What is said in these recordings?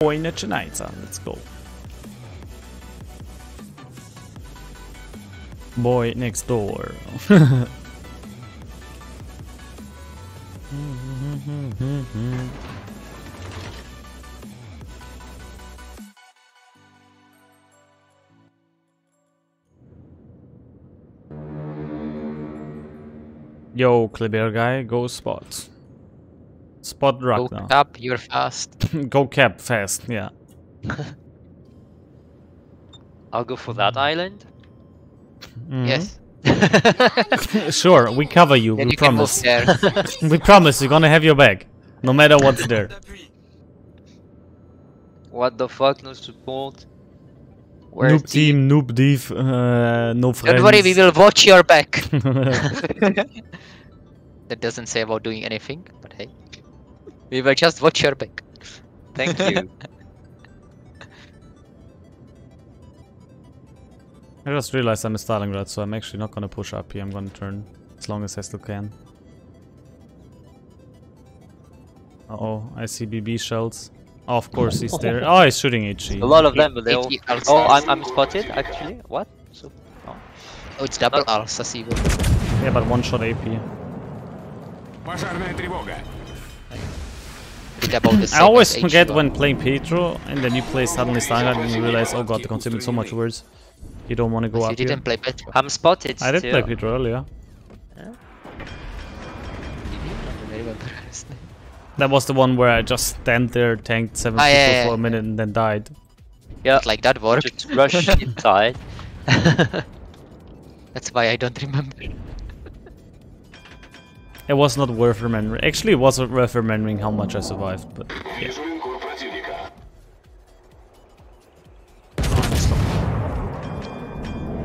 Boy начинается. Let's go. Boy next door. Yo, Kleber guy, go spot. Spot Go Ragnar. up, you're fast. Go cap fast, yeah. I'll go for that island. Mhm. Yes. Sure, we cover you, Then we you can move promise. there. we promise you're gonna have your back. No matter what's there. What the fuck? No support. Where's noob team, noob div, uh, no friends. Don't worry, we will watch your back. that doesn't say about doing anything, but hey. We will just watch your back. Thank you. I just realized I'm in Stalingrad, so I'm actually not gonna push up here. I'm gonna turn as long as I still can. Uh oh, I see BB shells. Oh, of course he's there. Oh, he's shooting HE. A lot of them, but they all. Eighty Oh, Alsas. I'm, I'm spotted actually. What? So, oh. Oh, it's double Alsas even. Yeah, but one shot AP. Пожарная тревога. Bit about the I always forget HE1. when playing Petro, and then you play suddenly Stalingrad and you realize, oh god, the consume so much words. You don't want to go You up here. didn't play Petro. I'm spotted. I did still. play Petro earlier. Did you? I don't remember. That was the one where I just stand there, tanked seven Ah, people yeah, yeah, for a yeah. minute and then died. Yeah. Not like that worked. Just rush inside. That's why I don't remember. It was not worth remembering. Actually, it was worth remembering how much I survived, but yeah. Вижу линкор противника.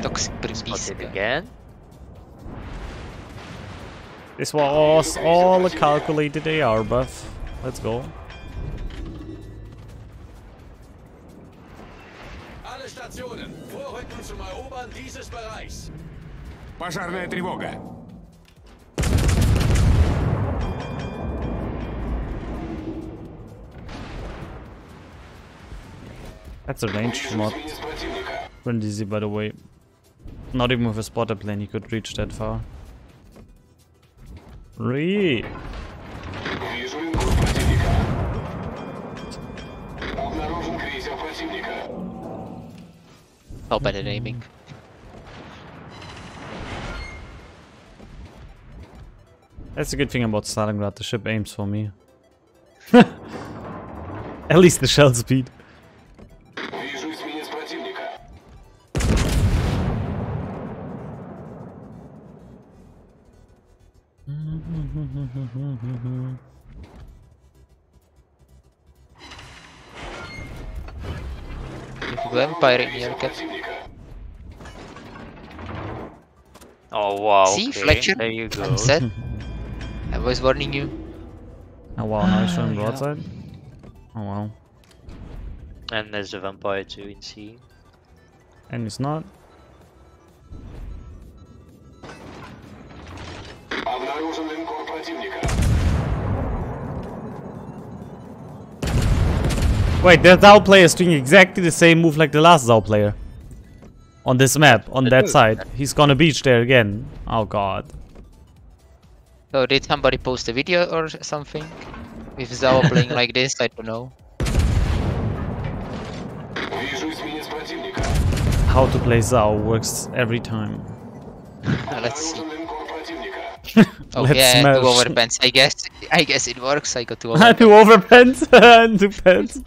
Toxic spotted Primbis. again. This was all a calculated AR buff. Let's go. Alle Stationen, vorrücken zum Erobern dieses Bereichs. Пожарная тревога. That's a range mod. Pretty easy, by the way. Not even with a spotter plane, he could reach that far. Re. Not bad at aiming. That's a good thing about Stalingrad, the ship aims for me. at least the shell speed. If you go Empire in here, get Противника. Oh wow. See, okay. Fletcher? There you go. I'm set. I was warning you. Oh wow, now he's showing yeah. broadside. Oh wow. And there's a vampire too in C. And he's not. Обнаружен линкор противника. Wait, the Zao player is doing exactly the same move like the last Zao player. On this map, on that side. He's gonna beach there again. Oh god. So did somebody post a video or something? With Zao playing like this, I don't know. How to play Zao works every time. Let's see oh Let's yeah, smash. two overpants. I guess I guess it works. I got two overpens two overpants and two pens.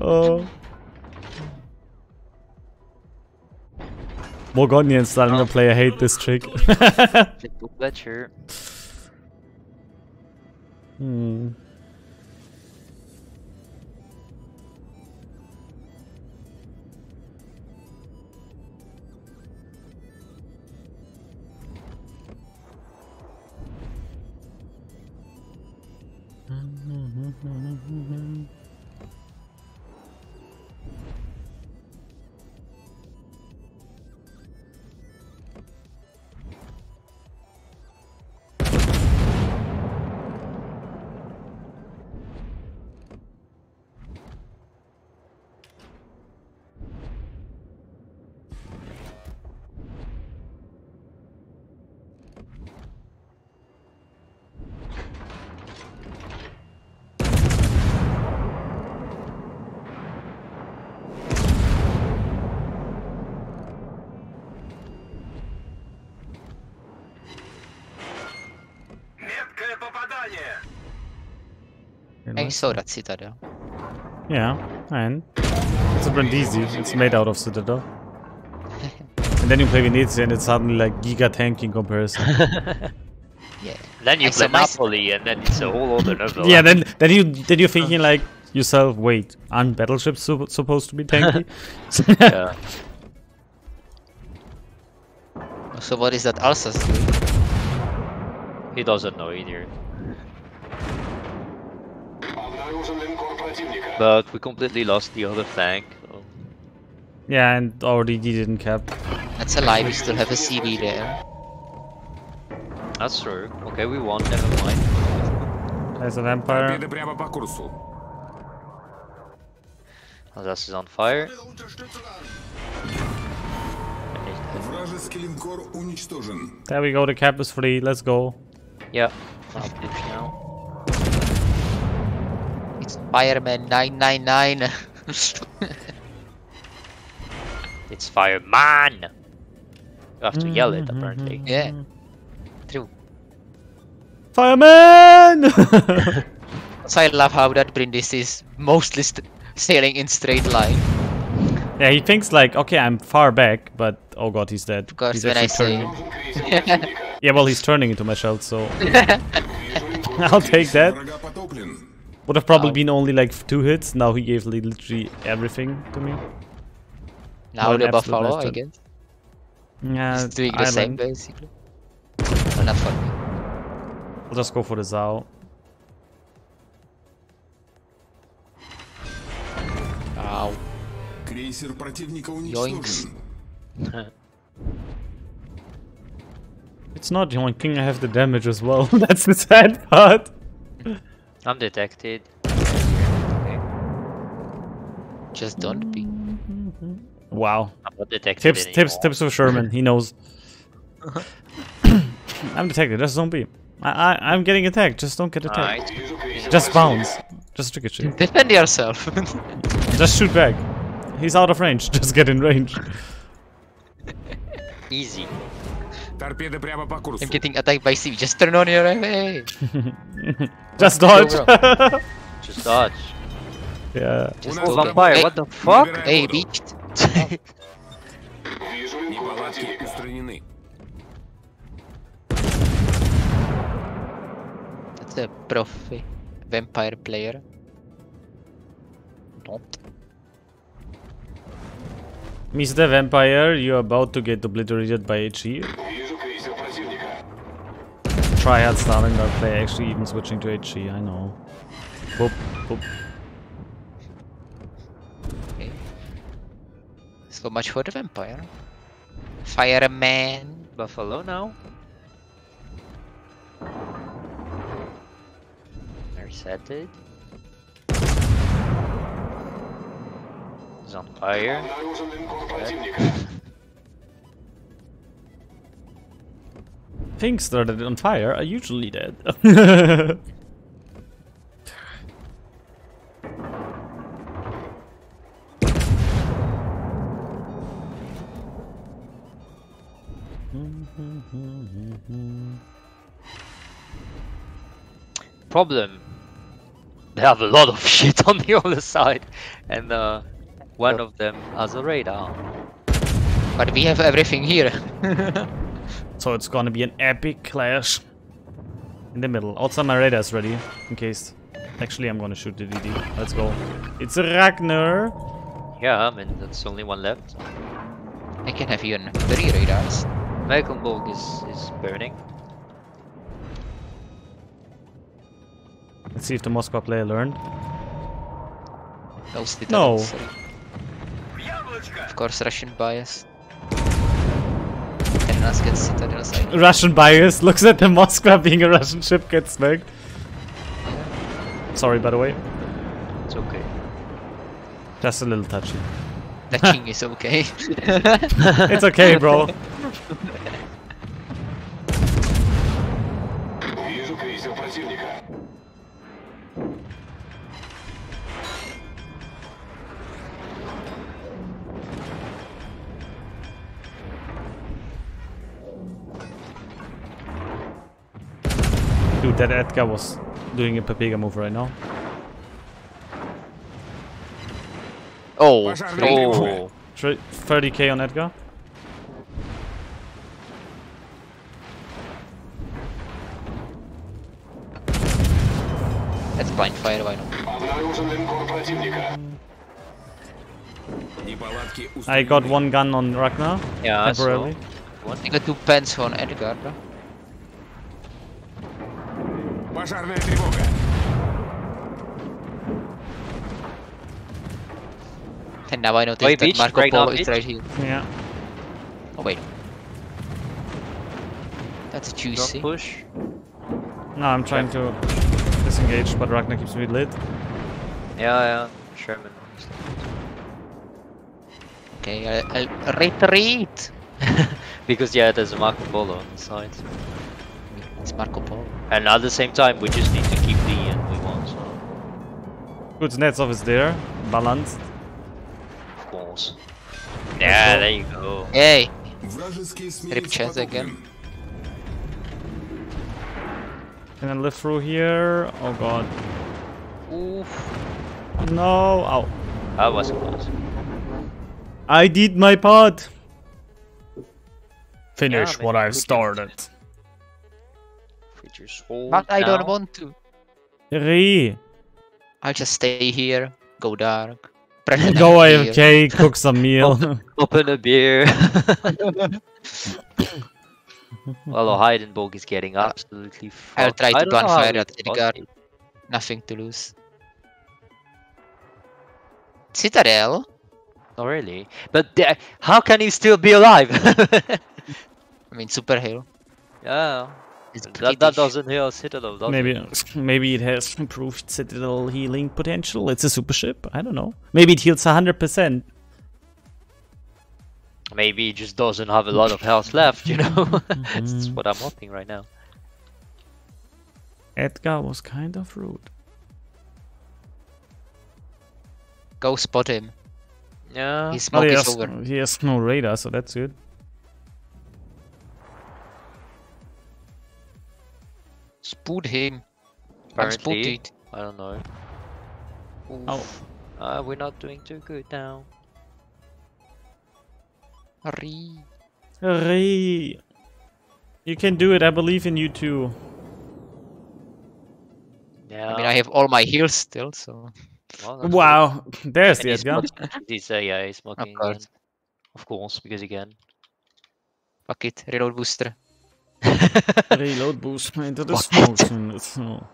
Oh. Morgonian starting oh. to play. I hate this trick. Fletcher. hmm. Mm-hmm. mm-hmm. mm-hmm. Saw that citadel. Yeah, and it's a Brindisi. It's made out of Citadel. and then you play Venezia and it's suddenly like Giga Tank in comparison. Yeah. Then you I saw play my- Napoli, and then it's a whole other level. yeah, then then you then you're thinking like yourself, wait, aren't battleships su- supposed to be tanky? yeah. So what is that Alsace doing? He doesn't know either. But we completely lost the other flank. Yeah, and already didn't cap. That's a lie, we still have a CV there. That's true. Okay, we won, never mind. There's an Empire. Oh, Alsace is on fire. There we go, the cap is free, let's go. Yeah, now. It's Fireman 999. it's Fireman! You have to mm -hmm. yell it, apparently. Mm-hmm. Yeah. True. Fireman! so I love how that Brindisi is mostly sailing in straight line. Yeah, he thinks like, okay, I'm far back, but oh god, he's dead. Of course, he's when I turning. yeah, well, he's turning into my shell, so I'll take that. Врага потоплен. Would have probably Wow. been only like two hits. Now he gave li- literally everything to me. now What an the absolute Buffalo, I bastard. guess. Yeah, He's doing the I same learned. basically. Well, not for me. I'll just go for the Zao. Ow. Крейсер противника уничтожен. It's not yoinking, I have the damage as well. That's the sad part. I'm detected. Okay. Just don't be. Wow. tips, anymore. tips, tips of Sherman. he knows. I'm detected. Just don't be. I, I, am getting attacked. Just don't get attacked. Right. Just bounce. Just trick shit. Defend yourself. Just shoot back. He's out of range. Just get in range. Easy. Торпеды прямо по курсу. I'm getting attacked by CV. Just turn on your FA. Just Go, dodge. Just dodge. yeah. У нас Oh, там vampire, what the fuck? Набирай Hey, воду. beached. Вижу линкор противника. устранены. That's a profi vampire player. Don't. Mr. Vampire, you're about to get obliterated by HE. Вижу крейсер противника. Triad starting our play, actually even switching to HE, I know. Boop, boop. Okay. So much for the vampire. Fireman. Buffalo now. Resetted. He's on fire. Things started on fire, I usually did. Problem. They have a lot of shit on the other side, and uh, one of them has a radar. But we have everything here. so it's gonna be an epic clash. In the middle. Also my radar's ready, in case. Actually, I'm gonna shoot the DD. Let's go. It's Ragnar! Yeah, I mean that's only one left. I can have even three radars. Mecklenburg is is burning. Let's see if the Moscow player learned. No No. Of course, Russian bias. Can us get citadels. I Russian bias looks at the Moskva being a Russian ship gets smacked. Sorry, by the way. It's okay. Just a little touchy. Touching is okay. It's okay, bro. that Edgar was doing a Pepega move right now. Oh, oh. 30k on Edgar. That's blind fire, why not? I got one gun on Ragnar. Yeah, temporarily. So. I got two pens on Edgar. Пожарная тревога. And now I noticed Wait, that beach, Marco right now, Polo is beach. right here. Yeah. Oh wait. That's Don't juicy. push. No, I'm trying to disengage, but Ragnar keeps me lit. Yeah, yeah. Sherman. Okay, I'll, I'll retreat. because yeah, there's a Marco Polo on the side. It's Marco Polo. And at the same time, we just need to keep the end we want, so... Good, Netsov is there. Balanced. Of course. Yeah, there you go. Hey! Ripchase again. Can I live through here? Oh god. Oof. No! Ow. I was close. I did my part! Finish yeah, what I've started. We just hold But I don't want to. Re! I'll just stay here, go dark. Go I'm here. AFK, cook some meal. Open a beer. well, Hindenburg is getting absolutely fucked. I'll try to I don't know blind how fire at got Edgar. it. Nothing to lose. Citadel? Not really. But the- how can he still be alive? I mean, superhero. yeah. It's That, that doesn't heal Citadel, does maybe it? maybe it has improved Citadel healing potential. It's a super ship. I don't know. Maybe it heals 100%. Maybe it just doesn't have a lot of health left, you know? That's Mhm. what I'm hoping right now. Edgar was kind of rude. Go spot him. Yeah. His Well, smoke he, is has, over. he has no radar, so that's good. Spoot him. I'm Apparently. I don't know. Oof. Oh. Uh, we're not doing too good now. Hurry. Re. You can do it. I believe in you too. Yeah. I mean, I have all my heals still, so. well, that's Wow. There's good. the And he's Edgar. He's, uh, yeah, he's smoking course. again. Of course, because again. Fuck it. Reload booster. Reload boost into the smoke. zone, so-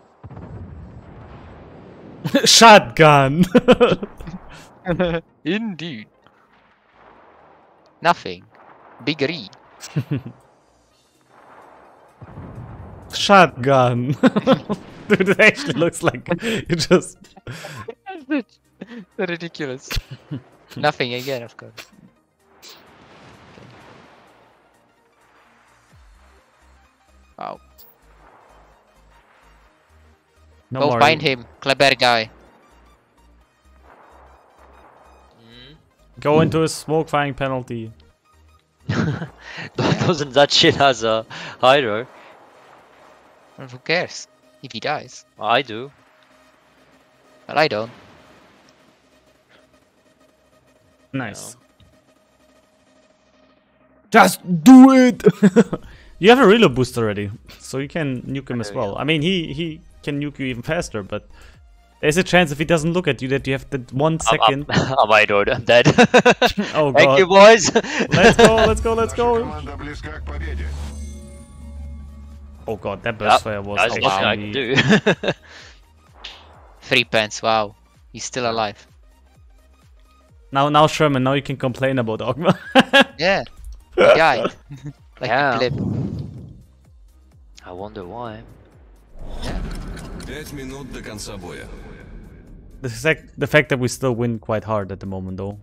Shotgun. Indeed. Nothing. Biggery. Shotgun. Dude, it actually looks like you just. Ridiculous. Nothing again, of course. Wow. No Go more. find him. Clever guy. Hmm? Go into a smoke firing penalty. Doesn't that shit has a hydro? Well, who cares? If he dies. I do. But I don't. Nice. Just do it. You have a reload boost already, so you can nuke him as well. I mean, he he can nuke you even faster, but there's a chance if he doesn't look at you that you have that one second. I'm, I'm, I'm, I'm, dead. oh god. Thank you, boys. let's go, let's go, let's go. Oh god, that burst fire was That's what I do. Three pence, wow. He's still alive. Now, now Sherman, now you can complain about Ogma. yeah, he died. Like yeah. blip. I wonder why. The fact, the fact that we still win quite hard at the moment though.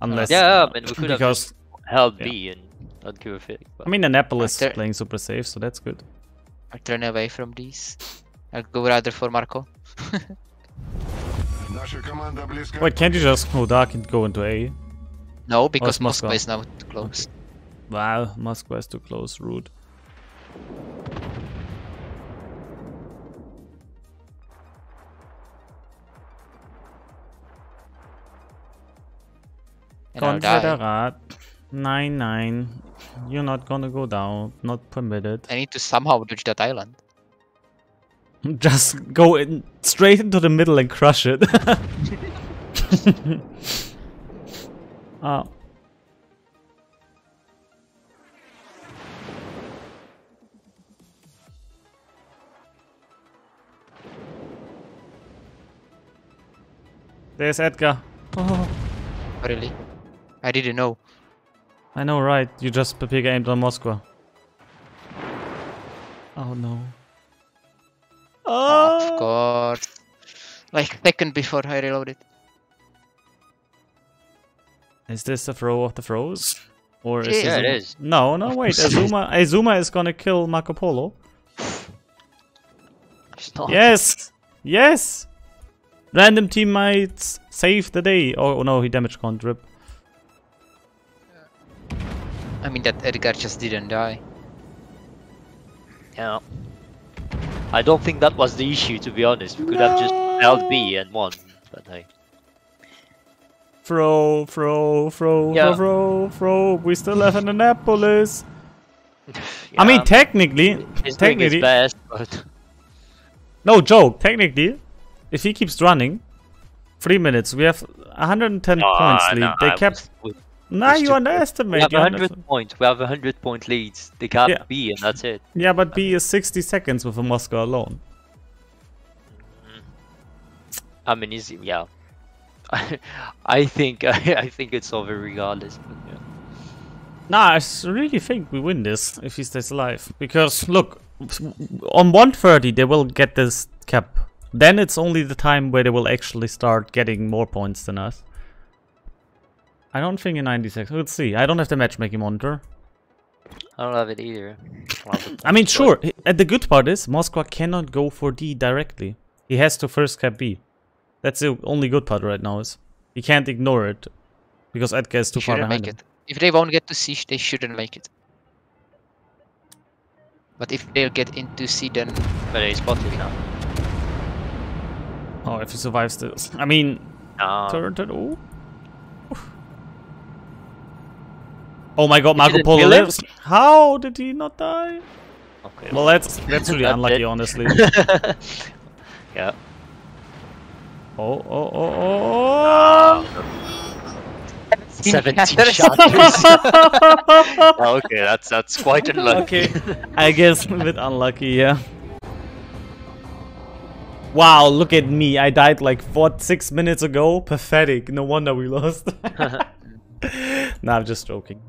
Unless Yeah, I mean, we could because, have held B yeah. and not give a fuck. I mean Annapolis is playing super safe, so that's good. I turn away from these. I'll go rather for Marco. Wait, can't you just go dark and go into A? No, because Moscow, Moscow is now close. Okay. Wow, Moscow is too close, rude. Confederate. Nine nine. You're not gonna go down. Not permitted. I need to somehow reach that island. Just go in straight into the middle and crush it. oh. There's Edgar. Oh. oh, Really? I didn't know. I know, right? You just Pepega aimed on Moscow. Oh no. Oh, Oh, of ah. course. Like second before I reloaded. Is this the throw of the throws? Or is It this Yeah, it a- is. No, no, wait. Azuma, Azuma is gonna kill Marco Polo. Stop. Yes! Yes! Random teammates save the day. Oh, no, he damage can't rip. I mean that Edgar just didn't die. Yeah. I don't think that was the issue, to be honest. We could have just held B and won. But hey. Throw, throw, throw, Yeah. throw, throw, throw. We still have an Annapolis. I mean, Yeah, technically, he's doing his technically, best, but no joke. Technically, if he keeps running, three minutes, we have 110 points Ah, lead. nah, they I kept. was- Nah, you underestimate. We have you a under- hundred point. We have hundred point leads. They can't Yeah. be, and that's it. Yeah, but B is 60 seconds with a Moscow alone. I mean, is yeah. I think I think it's over regardless. But yeah. Nah, I really think we win this if he stays alive. Because, look, on 130 they will get this cap. Then it's only the time where they will actually start getting more points than us. I don't think in 96. Let's see. I don't have the matchmaking monitor. I don't have it either. I'll have it I mean, sure. h- uh, The good part is Moscow cannot go for D directly. He has to first cap B. That's the only good part right now is he can't ignore it because Edgar is too They far shouldn't behind make him. it. If they won't get to C, they shouldn't make it. But if they'll get into C, then But spotted now. Oh, if he survives this. I mean, Ah, turn, turn. Oh. Oh my god, Marco Polo kill him? lives. How did he not die? okay. Well, that's that's really unlucky, honestly. yeah. Oh, oh, oh, oh. Seventeen Shatters. shatters. okay, that's that's quite unlucky. okay, I guess a bit unlucky, yeah. Wow, look at me. I died like four, six minutes ago. Pathetic. No wonder we lost. nah, I'm just joking.